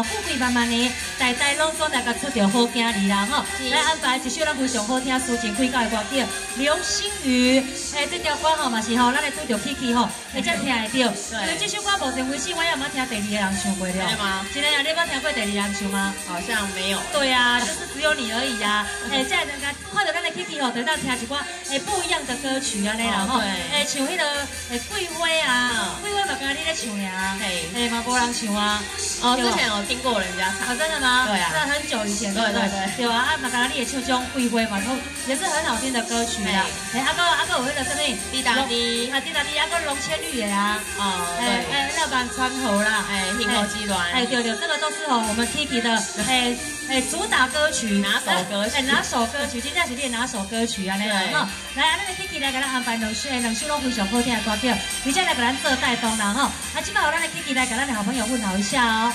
华富贵万万年，代代拢总大家出着好囝儿啦吼。来安排一首咱非常好听、抒情开高的歌曲《流星雨》。哎，这条歌吼嘛是吼，咱来拄着 Kiki 吼，会才听会到。因为这首歌目前为止我也冇听第二个人唱过了。真的吗？真的啊，你有听过第二个人唱吗？好像没有。对啊，就是只有你而已呀。哎，这人家看到咱的 Kiki 吼，得到听一寡哎不一样的歌曲啊，那啦吼。诶，像迄个诶桂花啊，桂花嘛刚刚你在唱呀。嘿，哎嘛无人唱啊。哦，之前有听过人家唱，真的吗？对啊，那很久以前，对对对，对？啊，啊，马格拉利也唱种桂花嘛，都也是很好听的歌曲啦。哎，阿哥阿哥，我那个什么滴答滴，啊滴答滴，阿哥龙千绿的啊，哦，哎哎，那版川河啦，哎，天后之乱，哎对对，这个都是哦，我们 Kiki 的哎哎主打歌曲，哪首歌曲，哎哪首歌曲，今天是练哪首歌曲啊，那个哈，来，那个 Kiki 来给咱安排两首两首拢非常好听的歌曲，而且来给咱做带动啦哈，啊，今摆有咱的 Kiki 来给咱的好朋友问候一下哦。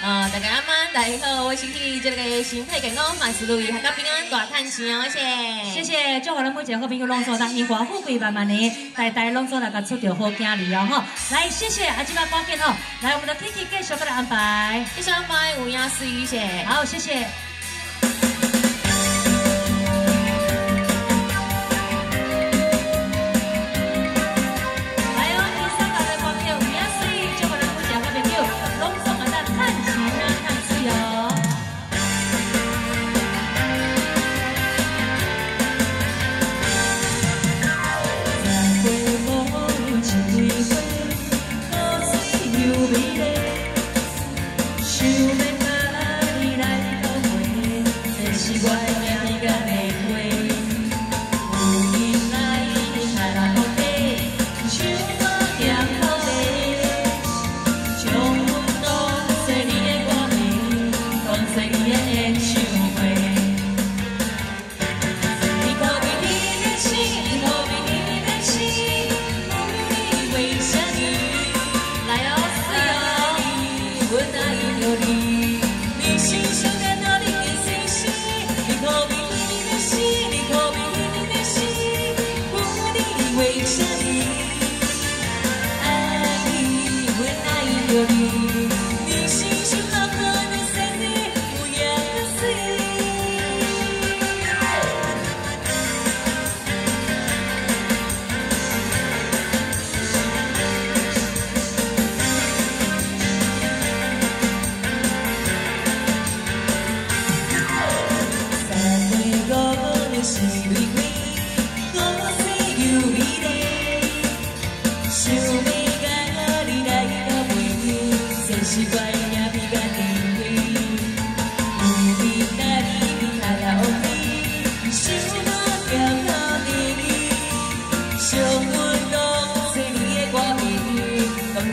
呃，大家阿妈，大家好，我是去这个身体健康，万事如意，大家平安，大赚钱哦，谢谢，谢谢，祝我们每一个好朋友拢做大年华富贵万万年，代代拢做那个出着好囝儿哦吼，来，谢谢，啊，今摆关键哦，来，我们的 Kiki 继续给他安排，继续安排乌鸦丝雨谢，好，谢谢。beauty